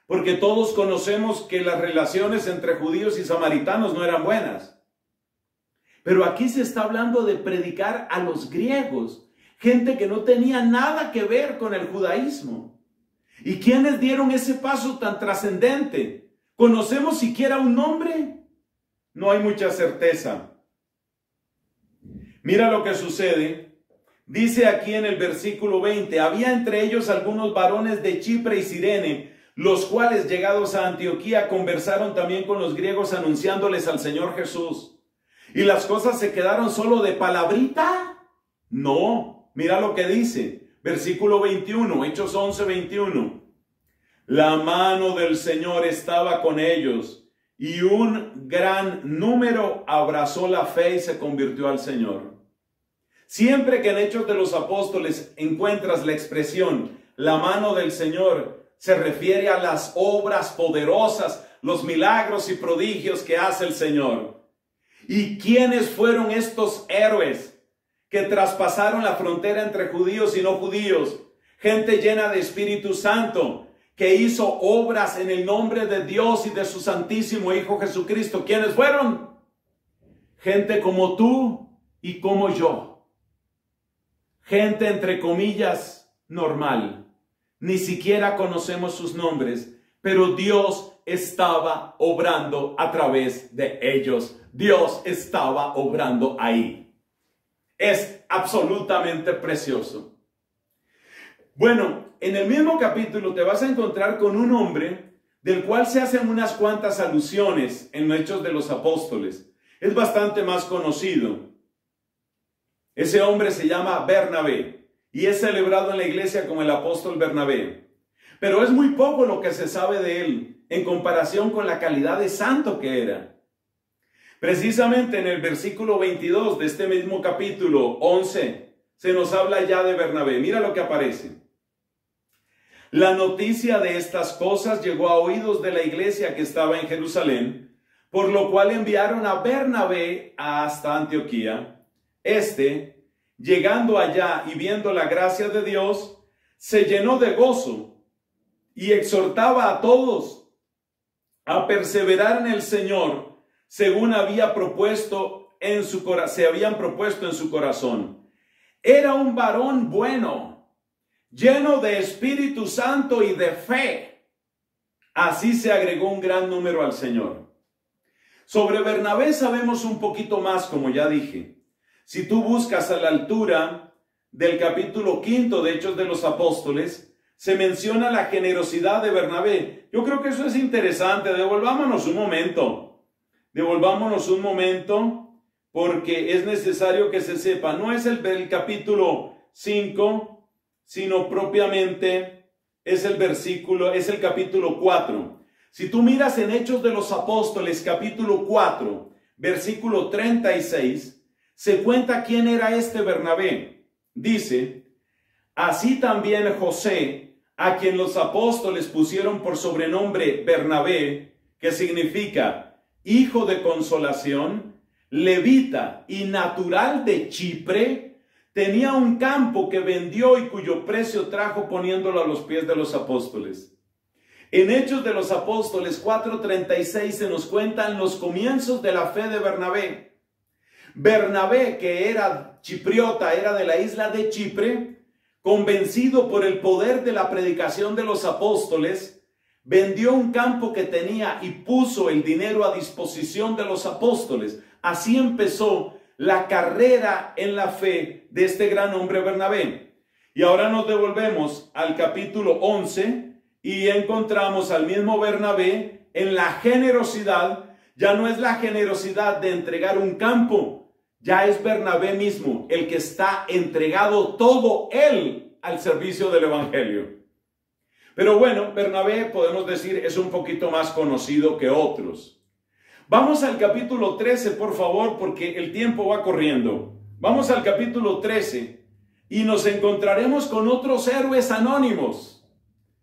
porque todos conocemos que las relaciones entre judíos y samaritanos no eran buenas. Pero aquí se está hablando de predicar a los griegos, gente que no tenía nada que ver con el judaísmo. ¿Y quiénes dieron ese paso tan trascendente? ¿Conocemos siquiera un nombre? No hay mucha certeza. Mira lo que sucede. Dice aquí en el versículo 20, había entre ellos algunos varones de Chipre y Sirene, los cuales llegados a Antioquía conversaron también con los griegos anunciándoles al Señor Jesús. ¿Y las cosas se quedaron solo de palabrita? No, mira lo que dice, versículo 21, Hechos 11, 21. La mano del Señor estaba con ellos y un gran número abrazó la fe y se convirtió al Señor. Siempre que en Hechos de los Apóstoles encuentras la expresión la mano del Señor, se refiere a las obras poderosas, los milagros y prodigios que hace el Señor. ¿Y quiénes fueron estos héroes que traspasaron la frontera entre judíos y no judíos? Gente llena de Espíritu Santo, que hizo obras en el nombre de Dios y de su Santísimo Hijo Jesucristo. ¿Quiénes fueron? Gente como tú y como yo. Gente entre comillas normal. Ni siquiera conocemos sus nombres, pero Dios estaba obrando a través de ellos. Dios estaba obrando ahí. Es absolutamente precioso. Bueno, en el mismo capítulo te vas a encontrar con un hombre del cual se hacen unas cuantas alusiones en Hechos de los Apóstoles. Es bastante más conocido. Ese hombre se llama Bernabé y es celebrado en la iglesia como el apóstol Bernabé. Pero es muy poco lo que se sabe de él en comparación con la calidad de santo que era. Precisamente en el versículo 22 de este mismo capítulo 11 se nos habla ya de Bernabé. Mira lo que aparece. La noticia de estas cosas llegó a oídos de la iglesia que estaba en Jerusalén, por lo cual enviaron a Bernabé hasta Antioquía. Este, llegando allá y viendo la gracia de Dios, se llenó de gozo y exhortaba a todos a perseverar en el Señor, según había propuesto en su se habían propuesto en su corazón. Era un varón bueno, lleno de Espíritu Santo y de fe. Así se agregó un gran número al Señor. Sobre Bernabé sabemos un poquito más, como ya dije. Si tú buscas a la altura del capítulo quinto de Hechos de los Apóstoles, se menciona la generosidad de Bernabé. Yo creo que eso es interesante. Devolvámonos un momento. Devolvámonos un momento porque es necesario que se sepa. No es el, capítulo 5, sino propiamente es el versículo, es el capítulo 4. Si tú miras en Hechos de los Apóstoles, capítulo 4, versículo 36, se cuenta quién era este Bernabé. Dice, así también José, a quien los apóstoles pusieron por sobrenombre Bernabé, que significa hijo de consolación, levita y natural de Chipre, tenía un campo que vendió y cuyo precio trajo poniéndolo a los pies de los apóstoles. En Hechos de los Apóstoles 4:36 se nos cuentan los comienzos de la fe de Bernabé. Bernabé, que era chipriota, era de la isla de Chipre, convencido por el poder de la predicación de los apóstoles, vendió un campo que tenía y puso el dinero a disposición de los apóstoles. Así empezó la carrera en la fe de este gran hombre Bernabé. Y ahora nos devolvemos al capítulo 11 y encontramos al mismo Bernabé en la generosidad. Ya no es la generosidad de entregar un campo, ya es Bernabé mismo el que está entregado todo él al servicio del Evangelio. Pero bueno, Bernabé podemos decir es un poquito más conocido que otros. Vamos al capítulo 13, por favor, porque el tiempo va corriendo. Vamos al capítulo 13 y nos encontraremos con otros héroes anónimos.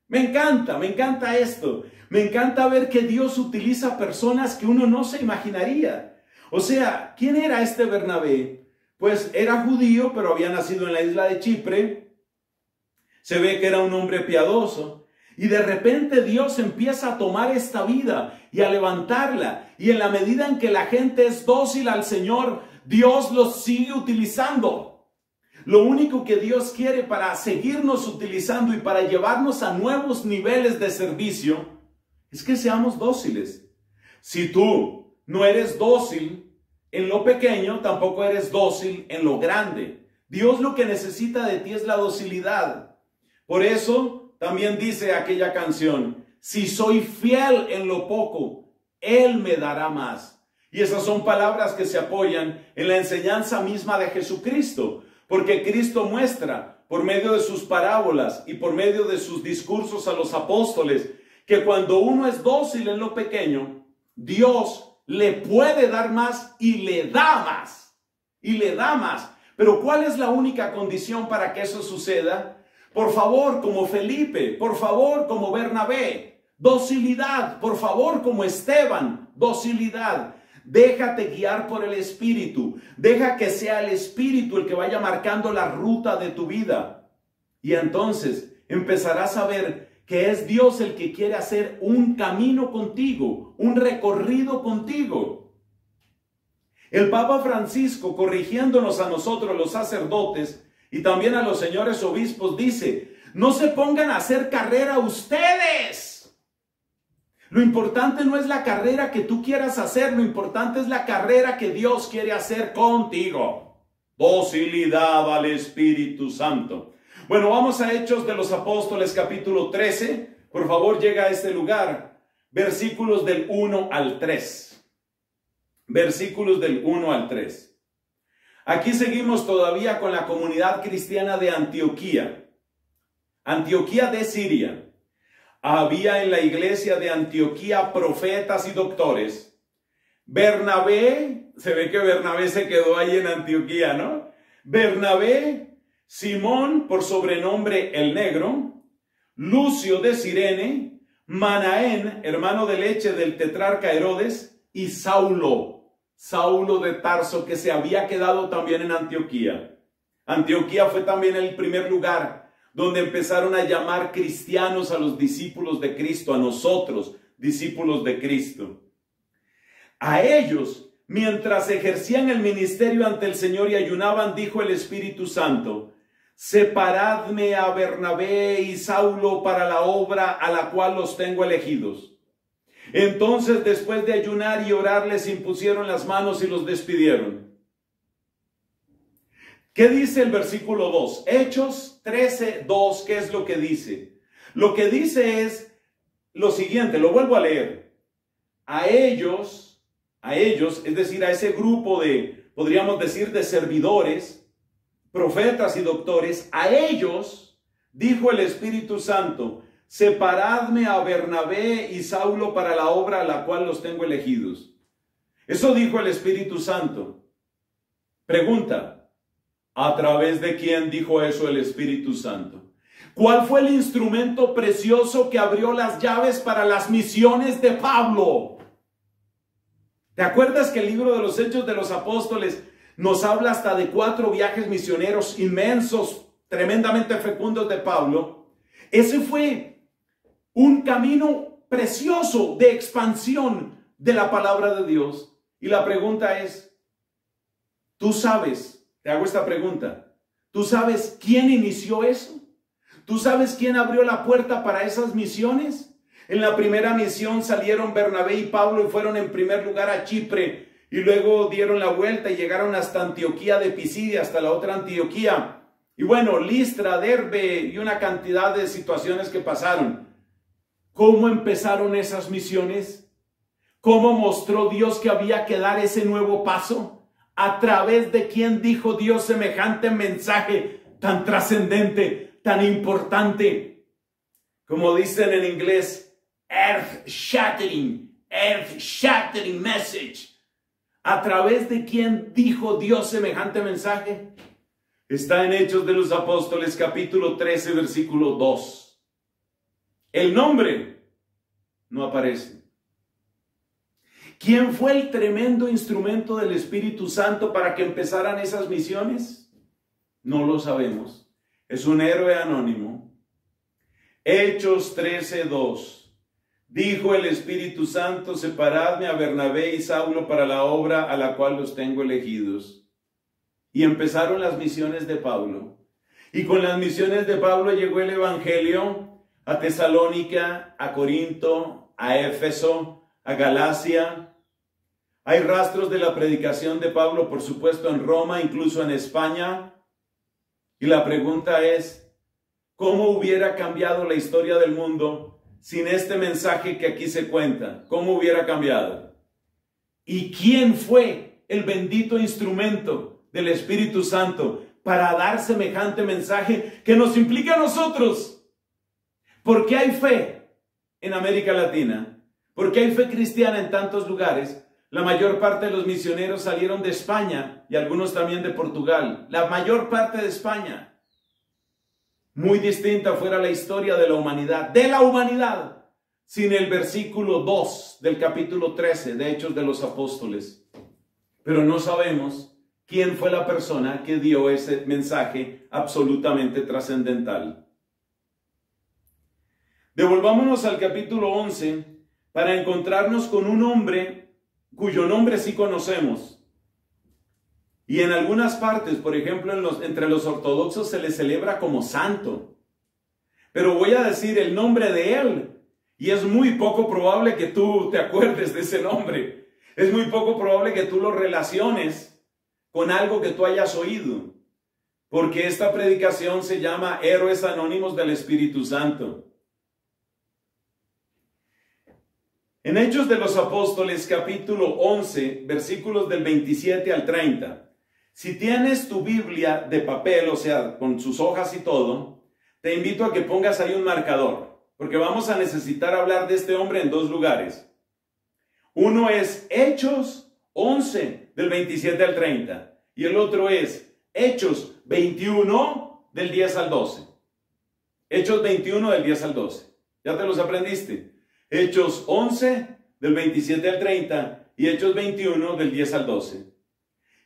Me encanta, me encanta esto. Me encanta ver que Dios utiliza personas que uno no se imaginaría. O sea, ¿quién era este Bernabé? Pues era judío, pero había nacido en la isla de Chipre. Se ve que era un hombre piadoso. Y de repente Dios empieza a tomar esta vida y a levantarla. Y en la medida en que la gente es dócil al Señor, Dios los sigue utilizando. Lo único que Dios quiere para seguirnos utilizando y para llevarnos a nuevos niveles de servicio es que seamos dóciles. Si tú no eres dócil en lo pequeño, tampoco eres dócil en lo grande. Dios lo que necesita de ti es la docilidad. Por eso también dice aquella canción, si soy fiel en lo poco, Él me dará más. Y esas son palabras que se apoyan en la enseñanza misma de Jesucristo, porque Cristo muestra por medio de sus parábolas y por medio de sus discursos a los apóstoles que cuando uno es dócil en lo pequeño, Dios le puede dar más y le da más. Y le da más. Pero ¿cuál es la única condición para que eso suceda? Por favor, como Felipe, por favor, como Bernabé, docilidad, por favor, como Esteban, docilidad. Déjate guiar por el Espíritu. Deja que sea el Espíritu el que vaya marcando la ruta de tu vida. Y entonces empezarás a ver que es Dios el que quiere hacer un camino contigo, un recorrido contigo. El Papa Francisco, corrigiéndonos a nosotros los sacerdotes y también a los señores obispos, dice, no se pongan a hacer carrera ustedes. Lo importante no es la carrera que tú quieras hacer, lo importante es la carrera que Dios quiere hacer contigo. Docilidad al Espíritu Santo. Bueno, vamos a Hechos de los Apóstoles capítulo 13. Por favor, llega a este lugar. Versículos del 1 al 3. Versículos del 1 al 3. Aquí seguimos todavía con la comunidad cristiana de Antioquía. Antioquía de Siria. Había en la iglesia de Antioquía profetas y doctores. Bernabé, se ve que Bernabé se quedó ahí en Antioquía, ¿no? Bernabé Simón, por sobrenombre el negro, Lucio de Sirene, Manaén, hermano de leche del tetrarca Herodes, y Saulo, Saulo de Tarso, que se había quedado también en Antioquía. Antioquía fue también el primer lugar donde empezaron a llamar cristianos a los discípulos de Cristo, a nosotros, discípulos de Cristo. A ellos, mientras ejercían el ministerio ante el Señor y ayunaban, dijo el Espíritu Santo, separadme a Bernabé y Saulo para la obra a la cual los tengo elegidos. Entonces, después de ayunar y orar, les impusieron las manos y los despidieron. ¿Qué dice el versículo 2? Hechos 13, 2, ¿qué es lo que dice? Lo que dice es lo siguiente, lo vuelvo a leer. A ellos, a ellos, es decir, a ese grupo de, podríamos decir, de servidores, profetas y doctores, a ellos, dijo el Espíritu Santo, separadme a Bernabé y Saulo para la obra a la cual los tengo elegidos. Eso dijo el Espíritu Santo. Pregunta, ¿A través de quién dijo eso el Espíritu Santo? ¿Cuál fue el instrumento precioso que abrió las llaves para las misiones de Pablo? ¿Te acuerdas que el libro de los Hechos de los Apóstoles nos habla hasta de cuatro viajes misioneros inmensos, tremendamente fecundos de Pablo? Ese fue un camino precioso de expansión de la palabra de Dios. Y la pregunta es, ¿tú sabes te hago esta pregunta. ¿Tú sabes quién inició eso? ¿Tú sabes quién abrió la puerta para esas misiones? En la primera misión salieron Bernabé y Pablo y fueron en primer lugar a Chipre y luego dieron la vuelta y llegaron hasta Antioquía de Pisidia, hasta la otra Antioquía. Y bueno, Listra, Derbe y una cantidad de situaciones que pasaron. ¿Cómo empezaron esas misiones? ¿Cómo mostró Dios que había que dar ese nuevo paso? a través de quien dijo Dios semejante mensaje tan trascendente, tan importante, como dicen en inglés, earth shattering, earth shattering message. A través de quien dijo Dios semejante mensaje. Está en Hechos de los Apóstoles capítulo 13 versículo 2. El nombre no aparece. ¿Quién fue el tremendo instrumento del Espíritu Santo para que empezaran esas misiones? No lo sabemos. Es un héroe anónimo. Hechos 13:2. Dijo el Espíritu Santo, separadme a Bernabé y Saulo para la obra a la cual los tengo elegidos. Y empezaron las misiones de Pablo. Y con las misiones de Pablo llegó el Evangelio a Tesalónica, a Corinto, a Éfeso, a Galacia, hay rastros de la predicación de Pablo, por supuesto, en Roma, incluso en España. Y la pregunta es, ¿cómo hubiera cambiado la historia del mundo sin este mensaje que aquí se cuenta? ¿Cómo hubiera cambiado? ¿Y quién fue el bendito instrumento del Espíritu Santo para dar semejante mensaje que nos implica a nosotros? ¿Por qué hay fe en América Latina? ¿Por qué hay fe cristiana en tantos lugares? La mayor parte de los misioneros salieron de España y algunos también de Portugal. La mayor parte de España. Muy distinta fuera la historia de la humanidad, de la humanidad, sin el versículo 2 del capítulo 13 de Hechos de los Apóstoles. Pero no sabemos quién fue la persona que dio ese mensaje absolutamente trascendental. Devolvámonos al capítulo 11 para encontrarnos con un hombre cuyo nombre sí conocemos. Y en algunas partes, por ejemplo, entre los ortodoxos se le celebra como santo. Pero voy a decir el nombre de él. Y es muy poco probable que tú te acuerdes de ese nombre. Es muy poco probable que tú lo relaciones con algo que tú hayas oído. Porque esta predicación se llama Héroes Anónimos del Espíritu Santo. En Hechos de los Apóstoles capítulo 11, versículos del 27 al 30. Si tienes tu Biblia de papel, o sea, con sus hojas y todo, te invito a que pongas ahí un marcador, porque vamos a necesitar hablar de este hombre en dos lugares. Uno es Hechos 11, del 27 al 30, y el otro es Hechos 21, del 10 al 12. Hechos 21 del 10 al 12. ¿Ya te los aprendiste? Hechos 11 del 27 al 30 y Hechos 21 del 10 al 12.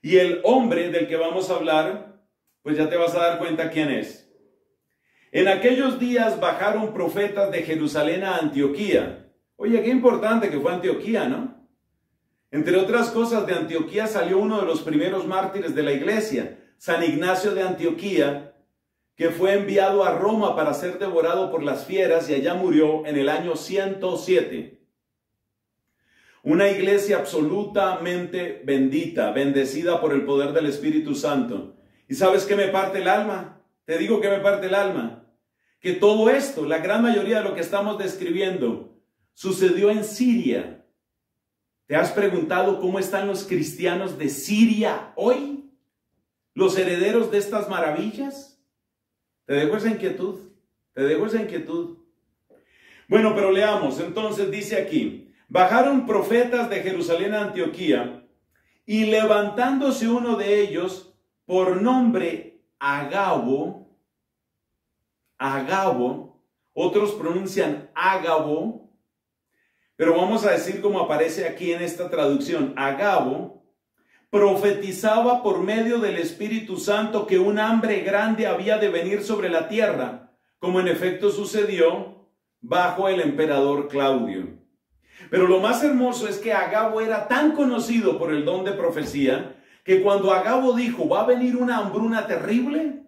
Y el hombre del que vamos a hablar, pues ya te vas a dar cuenta quién es. En aquellos días bajaron profetas de Jerusalén a Antioquía. Oye, qué importante que fue Antioquía, ¿no? Entre otras cosas, de Antioquía salió uno de los primeros mártires de la iglesia, San Ignacio de Antioquía, que fue enviado a Roma para ser devorado por las fieras y allá murió en el año 107. Una iglesia absolutamente bendita, bendecida por el poder del Espíritu Santo. ¿Y sabes qué me parte el alma? Te digo que me parte el alma. Que todo esto, la gran mayoría de lo que estamos describiendo, sucedió en Siria. ¿Te has preguntado cómo están los cristianos de Siria hoy? ¿Los herederos de estas maravillas? Te dejo esa inquietud. Te dejo esa inquietud. Bueno, pero leamos. Entonces dice aquí, bajaron profetas de Jerusalén a Antioquía y levantándose uno de ellos por nombre Agabo, Agabo, otros pronuncian Agabo, pero vamos a decir como aparece aquí en esta traducción, Agabo, profetizaba por medio del Espíritu Santo que un hambre grande había de venir sobre la tierra, como en efecto sucedió bajo el emperador Claudio. Pero lo más hermoso es que Agabo era tan conocido por el don de profecía que cuando Agabo dijo, va a venir una hambruna terrible,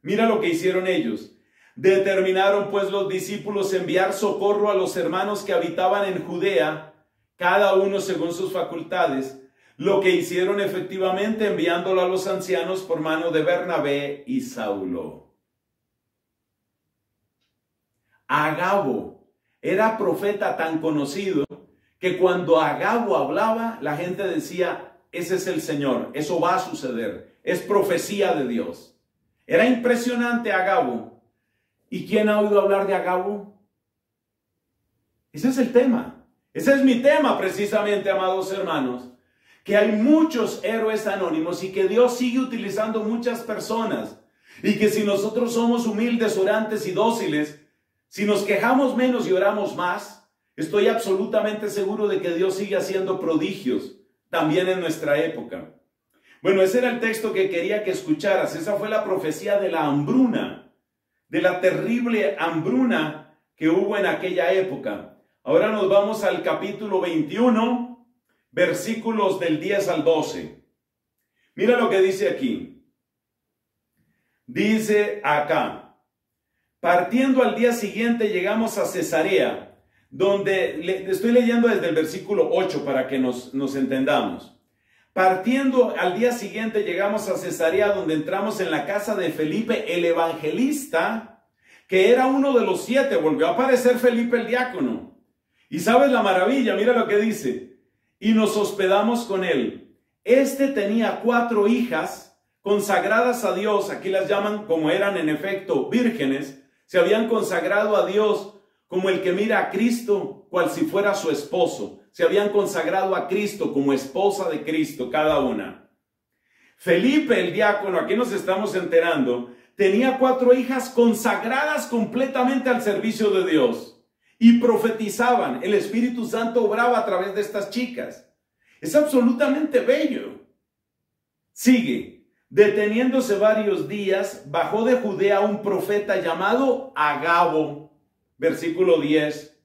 mira lo que hicieron ellos. Determinaron pues los discípulos enviar socorro a los hermanos que habitaban en Judea, cada uno según sus facultades, lo que hicieron efectivamente enviándolo a los ancianos por mano de Bernabé y Saulo. Agabo era profeta tan conocido que cuando Agabo hablaba, la gente decía, ese es el Señor, eso va a suceder, es profecía de Dios. Era impresionante Agabo. ¿Y quién ha oído hablar de Agabo? Ese es el tema. Ese es mi tema precisamente, amados hermanos que hay muchos héroes anónimos y que Dios sigue utilizando muchas personas. Y que si nosotros somos humildes, orantes y dóciles, si nos quejamos menos y oramos más, estoy absolutamente seguro de que Dios sigue haciendo prodigios también en nuestra época. Bueno, ese era el texto que quería que escucharas. Esa fue la profecía de la hambruna, de la terrible hambruna que hubo en aquella época. Ahora nos vamos al capítulo 21 versículos del 10 al 12. Mira lo que dice aquí. Dice acá, partiendo al día siguiente llegamos a Cesarea, donde estoy leyendo desde el versículo 8 para que nos, nos entendamos. Partiendo al día siguiente llegamos a Cesarea, donde entramos en la casa de Felipe el evangelista, que era uno de los siete, volvió a aparecer Felipe el diácono. Y sabes la maravilla, mira lo que dice y nos hospedamos con él. Este tenía cuatro hijas consagradas a Dios, aquí las llaman como eran en efecto vírgenes, se habían consagrado a Dios como el que mira a Cristo cual si fuera su esposo, se habían consagrado a Cristo como esposa de Cristo cada una. Felipe el diácono, aquí nos estamos enterando, tenía cuatro hijas consagradas completamente al servicio de Dios y profetizaban. El Espíritu Santo obraba a través de estas chicas. Es absolutamente bello. Sigue. Deteniéndose varios días, bajó de Judea un profeta llamado Agabo, versículo 10,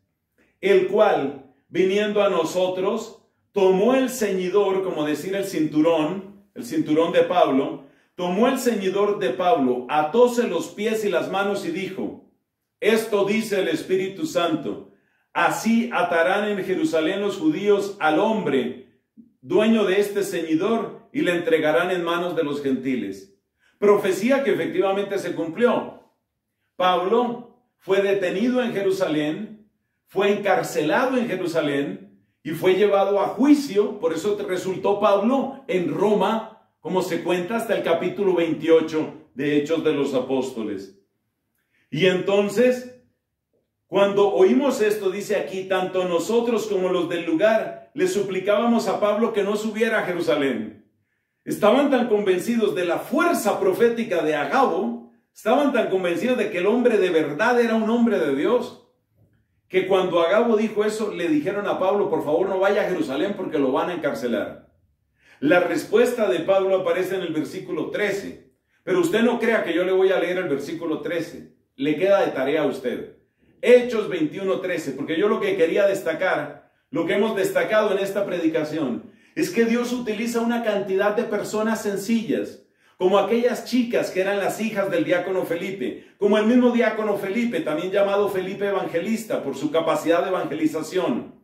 el cual, viniendo a nosotros, tomó el ceñidor, como decir el cinturón, el cinturón de Pablo, tomó el ceñidor de Pablo, atóse los pies y las manos y dijo, esto dice el Espíritu Santo. Así atarán en Jerusalén los judíos al hombre, dueño de este ceñidor, y le entregarán en manos de los gentiles. Profecía que efectivamente se cumplió. Pablo fue detenido en Jerusalén, fue encarcelado en Jerusalén y fue llevado a juicio. Por eso resultó Pablo en Roma, como se cuenta hasta el capítulo 28 de Hechos de los Apóstoles. Y entonces, cuando oímos esto, dice aquí, tanto nosotros como los del lugar le suplicábamos a Pablo que no subiera a Jerusalén. Estaban tan convencidos de la fuerza profética de Agabo, Estaban tan convencidos de que el hombre de verdad era un hombre de Dios, que cuando Agabo dijo eso, le dijeron a Pablo, por favor no vaya a Jerusalén porque lo van a encarcelar. La respuesta de Pablo aparece en el versículo 13, pero usted no crea que yo le voy a leer el versículo 13, le queda de tarea a usted. Hechos 21, 13, porque yo lo que quería destacar, lo que hemos destacado en esta predicación, es que Dios utiliza una cantidad de personas sencillas, como aquellas chicas que eran las hijas del diácono Felipe, como el mismo diácono Felipe, también llamado Felipe Evangelista por su capacidad de evangelización.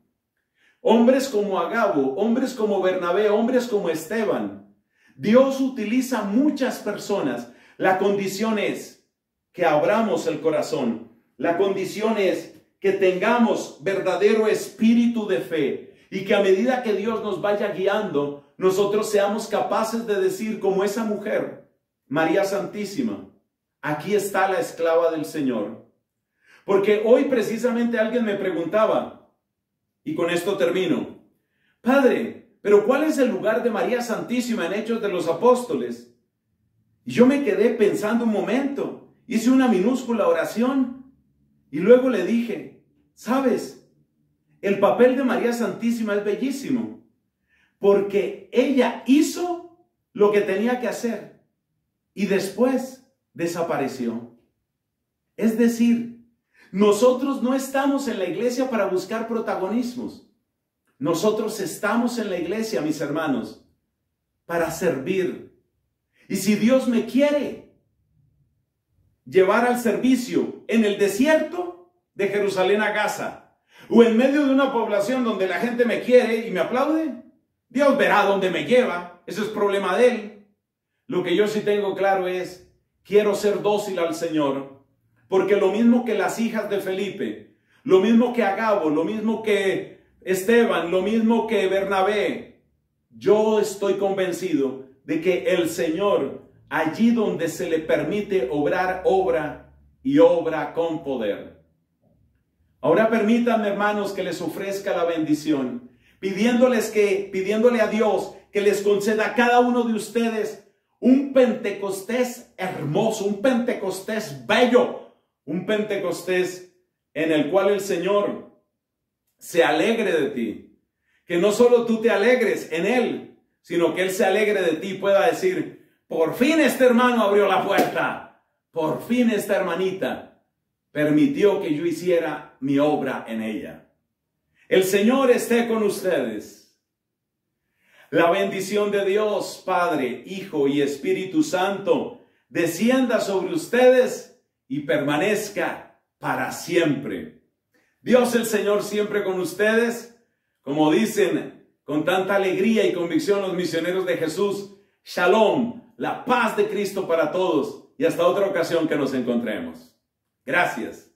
Hombres como Agabo, hombres como Bernabé, hombres como Esteban. Dios utiliza muchas personas. La condición es que abramos el corazón. La condición es que tengamos verdadero espíritu de fe y que a medida que Dios nos vaya guiando, nosotros seamos capaces de decir como esa mujer, María Santísima, aquí está la esclava del Señor. Porque hoy precisamente alguien me preguntaba, y con esto termino, Padre, pero ¿cuál es el lugar de María Santísima en Hechos de los Apóstoles? Y yo me quedé pensando un momento, hice una minúscula oración y luego le dije, ¿sabes? El papel de María Santísima es bellísimo, porque ella hizo lo que tenía que hacer y después desapareció. Es decir, nosotros no estamos en la iglesia para buscar protagonismos. Nosotros estamos en la iglesia, mis hermanos, para servir. Y si Dios me quiere llevar al servicio en el desierto de Jerusalén a Gaza, o en medio de una población donde la gente me quiere y me aplaude, Dios verá dónde me lleva. Eso es problema de Él. Lo que yo sí tengo claro es, quiero ser dócil al Señor, porque lo mismo que las hijas de Felipe, lo mismo que Agabo, lo mismo que Esteban, lo mismo que Bernabé, yo estoy convencido de que el Señor, allí donde se le permite obrar, obra y obra con poder. Ahora permítanme, hermanos, que les ofrezca la bendición, pidiéndoles que, pidiéndole a Dios que les conceda a cada uno de ustedes un Pentecostés hermoso, un Pentecostés bello, un Pentecostés en el cual el Señor se alegre de ti. Que no solo tú te alegres en Él, sino que Él se alegre de ti y pueda decir, por fin este hermano abrió la puerta, por fin esta hermanita permitió que yo hiciera mi obra en ella. El Señor esté con ustedes. La bendición de Dios, Padre, Hijo y Espíritu Santo, descienda sobre ustedes y permanezca para siempre. Dios el Señor siempre con ustedes, como dicen con tanta alegría y convicción los misioneros de Jesús, Shalom, la paz de Cristo para todos y hasta otra ocasión que nos encontremos. Gracias.